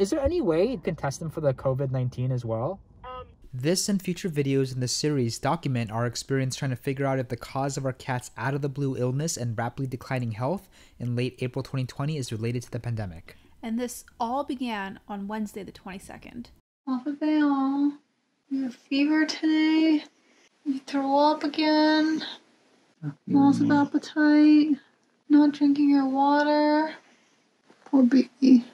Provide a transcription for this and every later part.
Is there any way you can test them for the COVID 19 as well? Um, This and future videos in the series document our experience trying to figure out if the cause of our cat's out of the blue illness and rapidly declining health in late April 2020 is related to the pandemic. And this all began on Wednesday, the 22nd. Abigail, you have fever today. You throw up again. Loss of appetite. Not drinking your water. Poor baby.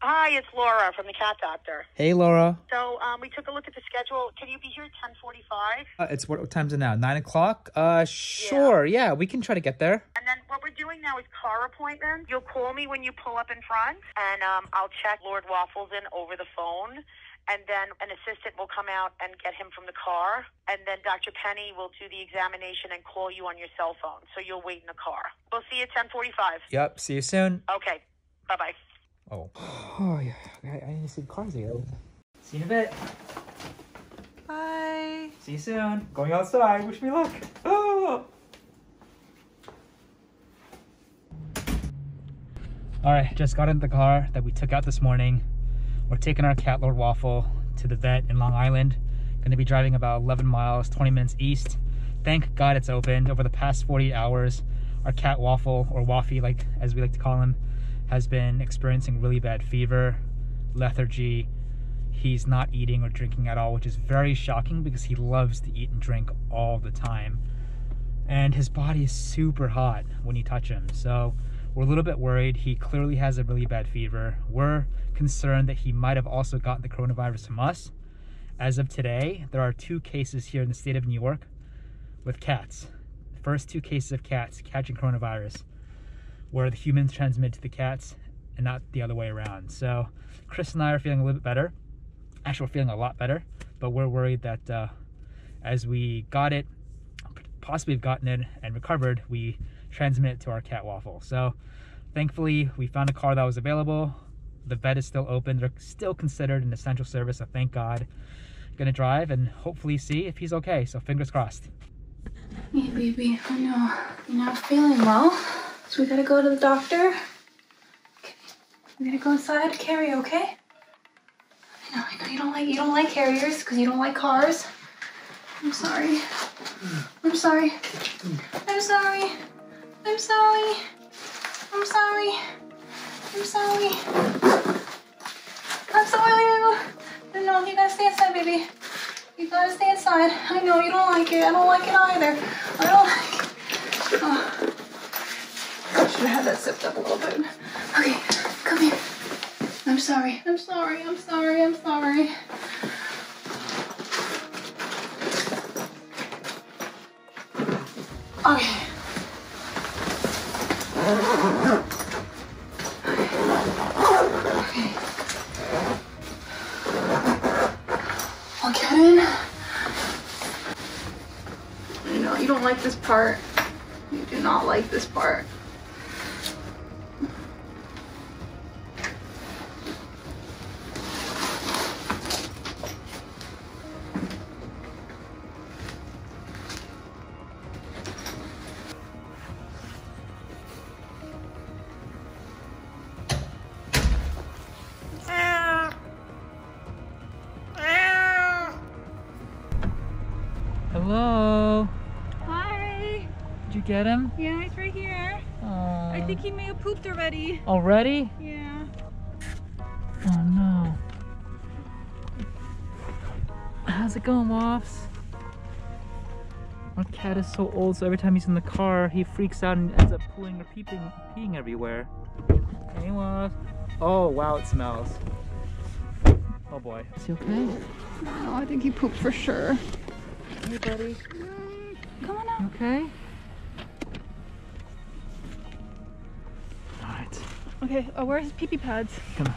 Hi, it's Laura from the cat doctor. Hey, Laura. So um, we took a look at the schedule. Can you be here at 1045? Uh, it's what, what time's it now? Nine o'clock? Uh, sure. Yeah. we can try to get there. And then what we're doing now is car appointments. You'll call me when you pull up in front, and um, I'll check Lord Waffles in over the phone. And then an assistant will come out and get him from the car. And then Dr. Penny will do the examination and call you on your cell phone. So you'll wait in the car. We'll see you at 1045. Yep. See you soon. Okay. Bye-bye. Oh. Oh, yeah. I, I need to see the cars again. See you in a bit. Bye. See you soon. Going outside. Wish me luck. Oh. All right, just got into the car that we took out this morning. We're taking our cat Lord Waffle to the vet in Long Island. Going to be driving about 11 miles, 20 minutes east. Thank God it's opened. Over the past 48 hours, our cat Waffle, or Waffy, like as we like to call him, has been experiencing really bad fever, lethargy. He's not eating or drinking at all, which is very shocking because he loves to eat and drink all the time. And his body is super hot when you touch him. So we're a little bit worried. He clearly has a really bad fever. We're concerned that he might have also gotten the coronavirus from us. As of today, there are two cases here in the state of New York with cats. The first two cases of cats catching coronavirus, where the humans transmit to the cats and not the other way around. So Chris and I are feeling a little bit better. Actually, we're feeling a lot better, but we're worried that uh, as we got it, possibly have gotten it and recovered, we transmit it to our cat waffle. So thankfully, we found a car that was available. The vet is still open. They're still considered an essential service, so thank God. Gonna drive and hopefully see if he's okay. So fingers crossed. Hey, baby. I know you're not feeling well, so we gotta go to the doctor. Okay. We gotta go inside. Carrie, okay? I know. I know you don't like you don't like carriers because you don't like cars. I'm sorry. I'm sorry. I'm sorry. I'm sorry. I'm sorry. I'm sorry. I'm sorry. No, you gotta stay inside, baby. You gotta stay inside. I know you don't like it. I don't like it either. I don't like it. Oh. I should have had that sipped up a little bit. Okay, come here. I'm sorry. I'm sorry. I'm sorry. I'm sorry. Okay. Okay. I you don't like this part. You do not like this part. Get him? Yeah, he's right here. Oh. I think he may have pooped already. already. Yeah. Oh no. How's it going, Woffs? Our cat is so old, so every time he's in the car, he freaks out and ends up pooing or peeping, peeing everywhere. Hey, Woffs. Oh, wow, it smells. Oh boy. Is he okay? No, I think he pooped for sure. Hey, buddy. Come on out. Okay? Alright. Okay, uh, where's his pee pee pads? Come on.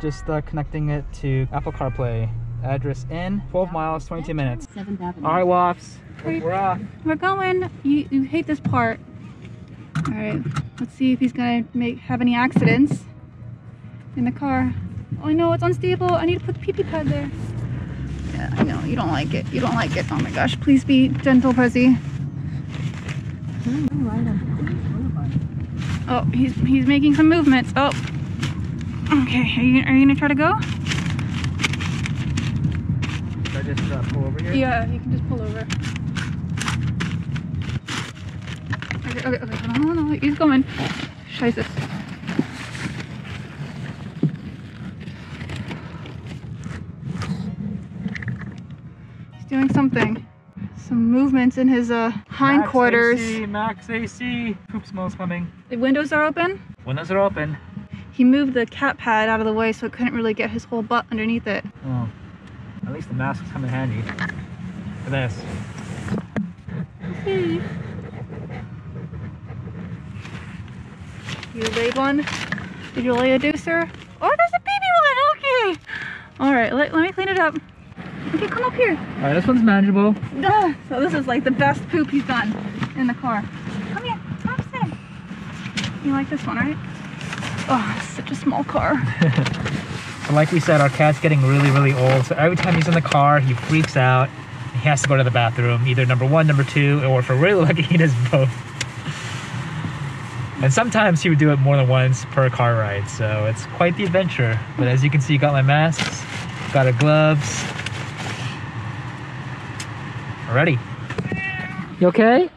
Just uh, connecting it to Apple CarPlay. Address in 12 miles, 22 minutes. Seventh Avenue. All right, Woffs. Hey. We're off. We're going. You you hate this part. All right. Let's see if he's gonna make have any accidents in the car. Oh no, it's unstable. I need to put the pee pee pad there. Yeah, I know you don't like it. You don't like it. Oh my gosh, please be gentle, Pussy. Oh, he's he's making some movements. Oh, Okay, are you, are you gonna try to go? Should I just uh, pull over here? Yeah, you can just pull over. Okay, okay, okay. Hold on, hold on. He's going. Scheiße. He's doing something. Movements in his uh, hindquarters. Max AC, Max AC. Poop smells coming. The windows are open. Windows are open. He moved the cat pad out of the way so it couldn't really get his whole butt underneath it. Oh, at least the masks come in handy for this. Hey. You laid one? Did you lay a deucer? Oh, there's a baby one! Okay. All right, let, let me clean it up. Okay, come up here. All right, this one's manageable. Ugh. So oh, this is like the best poop he's done in the car. Come here, come upstairs. You like this one, right? Oh, it's such a small car. So like we said, our cat's getting really, really old. So every time he's in the car, he freaks out. He has to go to the bathroom, either number one, number two, or if we're really lucky, he does both. And sometimes he would do it more than once per car ride, so it's quite the adventure. But as you can see, got my masks, got our gloves. Ready. You okay?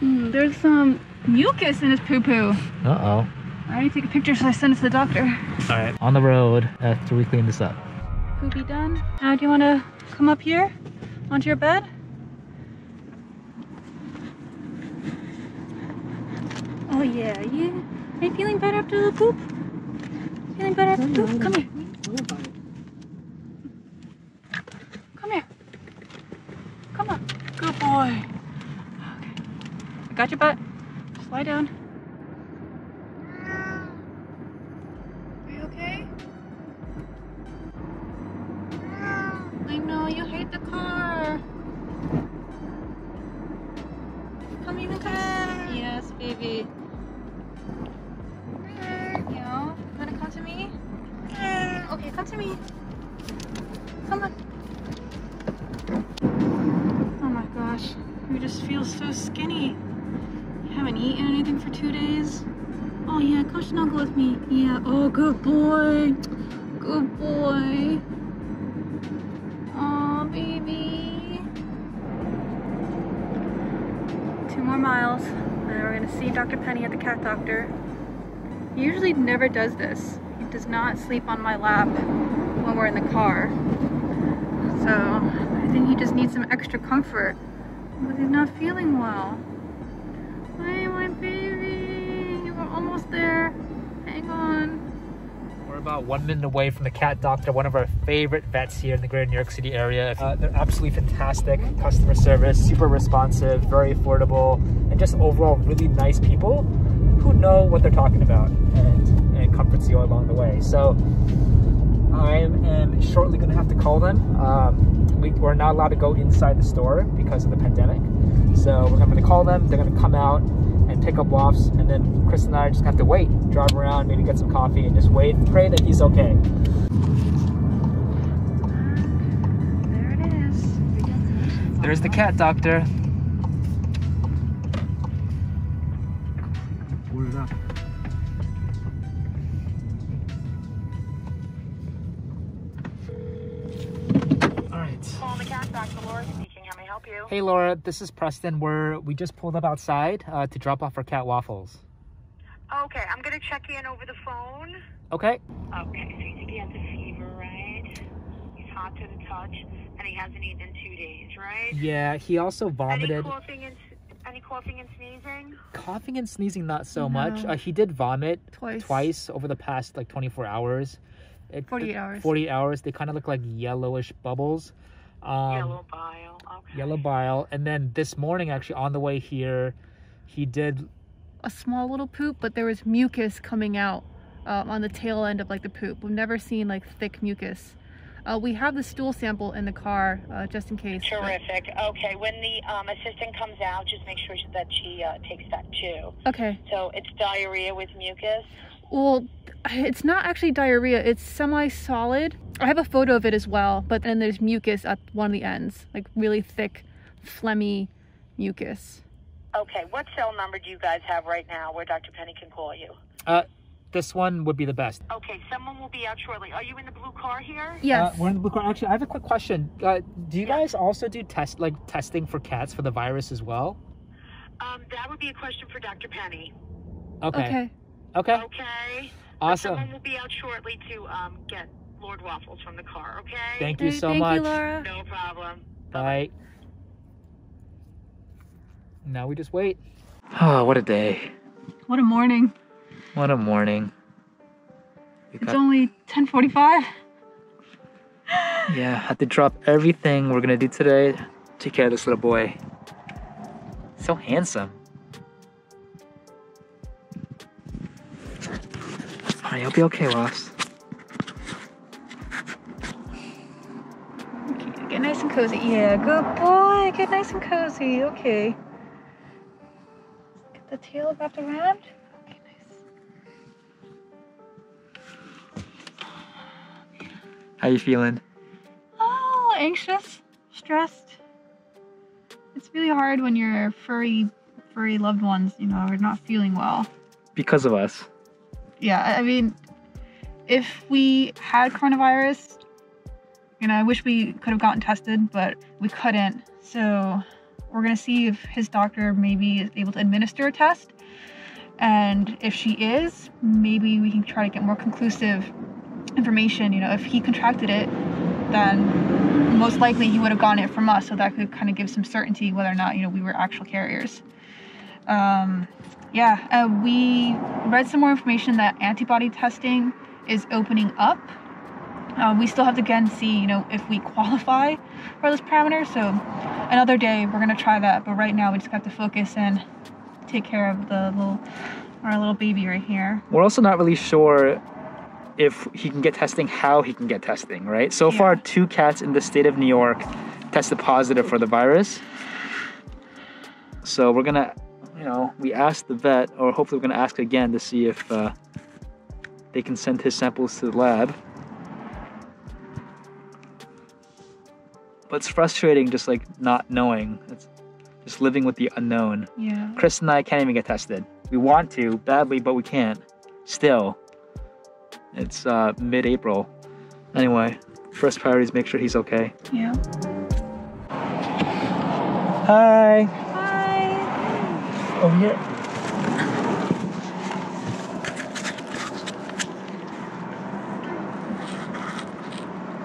Hmm, there's some mucus in his poo-poo. Uh-oh. I need to take a picture so I send it to the doctor. All right, on the road after we clean this up. Poopy done. Now do you want to come up here onto your bed? Oh yeah, you are you feeling better after the poop? Feeling better after the poop? Come here. Come here. Come on. Good boy. Okay. I got your butt. Just lie down. Are you okay? I know you hate the car. Come even closer. Yes, baby. You know, wanna come to me? Mm, okay, come to me. Come on. Oh my gosh, you just feel so skinny. You haven't eaten anything for two days. Oh yeah, come snuggle with me. Yeah. Oh, good boy. Good boy. Oh, baby. Two more miles, and then we're gonna see Dr. Penny at the cat doctor. He usually never does this. He does not sleep on my lap when we're in the car. So I think he just needs some extra comfort. But he's not feeling well. Hi, my baby. We're almost there. Hang on. We're about one minute away from the cat doctor, one of our favorite vets here in the greater New York City area. Uh, they're absolutely fantastic customer service, super responsive, very affordable, and just overall really nice people who know what they're talking about and, and comforts you along the way. So I am shortly going to have to call them. Um, we, we're not allowed to go inside the store because of the pandemic. So I'm going to call them. They're going to come out and pick up Woffs, and then Chris and I just have to wait, drive around, maybe get some coffee, and just wait and pray that he's okay. There it is. There's the cat doctor. Hey Laura, this is Preston. We're we just pulled up outside uh, to drop off our cat waffles. Okay, I'm gonna check in over the phone. Okay. Okay, so you think he has a fever, right? He's hot to the touch, and he hasn't eaten in two days, right? Yeah, he also Any vomited. coughing and any coughing and sneezing? Coughing and sneezing, not so much. Uh, he did vomit Twice. twice over the past like 24 hours. It, 48 hours. 48 hours. They kind of look like yellowish bubbles. Um, Yellow bile. Okay. yellow bile. And then this morning, actually, on the way here, he did. a small little poop, but there was mucus coming out um, on the tail end of like the poop. We've never seen like thick mucus. Uh, we have the stool sample in the car uh, just in case. but- Terrific. Okay, when the um, assistant comes out, just make sure that she uh, takes that too. Okay. So it's diarrhea with mucus. Well, it's not actually diarrhea. It's semi-solid. I have a photo of it as well, but then there's mucus at one of the ends, like really thick, phlegmy mucus. Okay, what cell number do you guys have right now where Dr. Penny can call you? Uh, this one would be the best. Okay, someone will be out shortly. Are you in the blue car here? Yes. Uh, we're in the blue car. Actually, I have a quick question. Uh, do you guys also do test like testing for cats for the virus as well? Um, that would be a question for Dr. Penny. Okay. okay. Okay. Okay. Awesome. Someone will be out shortly to um, get Lord Waffles from the car. Okay. Thank you Okay, so thank much. you, Laura. No problem. Bye. Now we just wait. Oh, what a day. What a morning. What a morning. We It's got- only 10:45. yeah, had to drop everything we're gonna do today. Take care of this little boy. So handsome. Alright, he'll be okay, Ross. Okay, get nice and cozy. Yeah, good boy. Get nice and cozy. Okay. Get the tail wrapped around. Okay, nice. How you feeling? Oh, anxious, stressed. It's really hard when your furry, furry loved ones, you know, are not feeling well. Because of us. Yeah, I mean, if we had coronavirus, you know, I wish we could have gotten tested, but we couldn't. So we're gonna see if his doctor maybe is able to administer a test. And if she is, maybe we can try to get more conclusive information. You know, if he contracted it, then most likely he would have gotten it from us. So that could kind of give some certainty whether or not, you know, we were actual carriers. Um, yeah, uh, we read some more information that antibody testing is opening up. Uh, we still have to again see, you know, if we qualify for those parameters. So another day we're gonna try that, but right now we just have to focus and take care of the little, our little baby right here. We're also not really sure if he can get testing, how he can get testing, right? So far, two cats in the state of New York tested positive for the virus. So we're gonna, you know, we asked the vet, or hopefully we're gonna ask again to see if uh, they can send his samples to the lab. But it's frustrating just like not knowing. It's just living with the unknown. Yeah. Chris and I can't even get tested. We want to badly, but we can't. Still, it's uh, mid-April. Anyway, first priority is make sure he's okay. Yeah. Hi. Hi. Over here.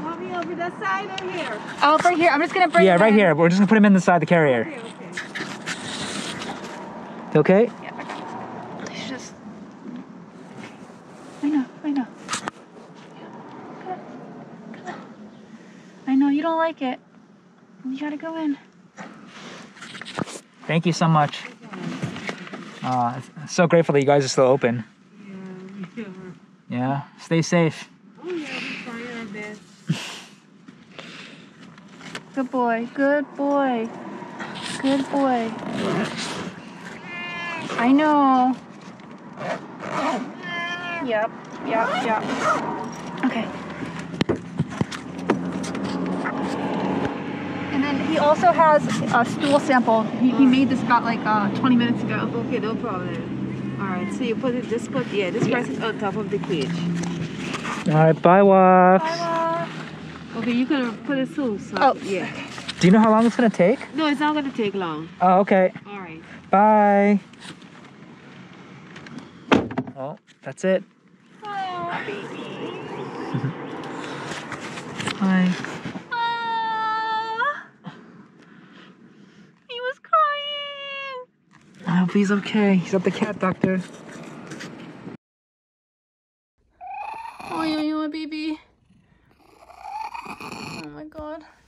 Want over that side or here? Oh, right here. I'm just gonna bring. Yeah, right him- here. We're just gonna put him inside the side of the carrier. Okay, okay. You Okay. It's just. I know, I know. Come on, come on. I know you don't like it. You gotta go in. Thank you so much. Uh, so grateful that you guys are still open. Yeah, yeah. Stay safe. Oh yeah, we try our best. Good boy. Good boy. Good boy. I know. Yep. Yep. Yep. Okay. And then he also has a stool sample. He, he made this about like uh, 20 minutes ago. Okay, no problem. All right, so you put it, just put, yeah, this person on top of the cage. All right. Bye, Waf. Bye, Okay, you can put it soon. So, Oh. yeah. Do you know how long it's gonna take? No, it's not gonna take long. Oh, okay. All right. Bye. Well, that's it. Oh, baby. Bye. Ah. He was crying. I hope he's okay. He's at the cat doctor.